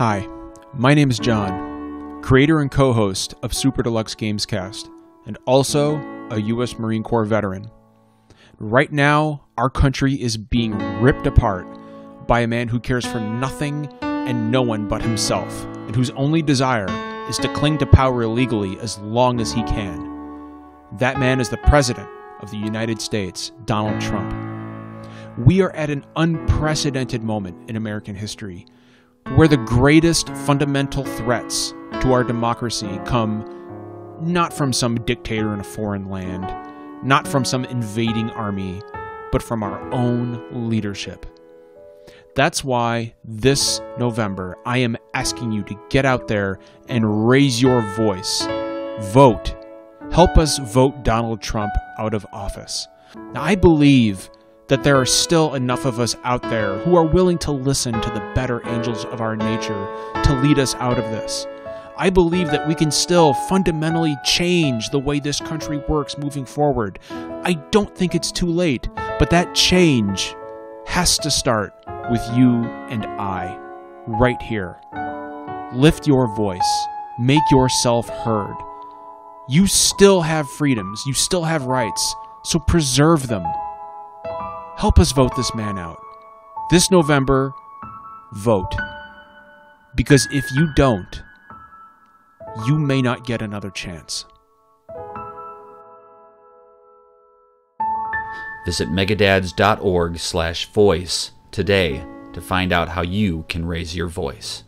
Hi, my name is John, creator and co host of Super Deluxe Gamescast, and also a U.S. Marine Corps veteran. Right now, our country is being ripped apart by a man who cares for nothing and no one but himself, and whose only desire is to cling to power illegally as long as he can. That man is the President of the United States, Donald Trump. We are at an unprecedented moment in American history where the greatest fundamental threats to our democracy come not from some dictator in a foreign land, not from some invading army, but from our own leadership. That's why this November I am asking you to get out there and raise your voice. Vote. Help us vote Donald Trump out of office. Now, I believe that there are still enough of us out there who are willing to listen to the better angels of our nature to lead us out of this. I believe that we can still fundamentally change the way this country works moving forward. I don't think it's too late, but that change has to start with you and I, right here. Lift your voice, make yourself heard. You still have freedoms, you still have rights, so preserve them. Help us vote this man out. This November, vote. Because if you don't, you may not get another chance. Visit megadads.org slash voice today to find out how you can raise your voice.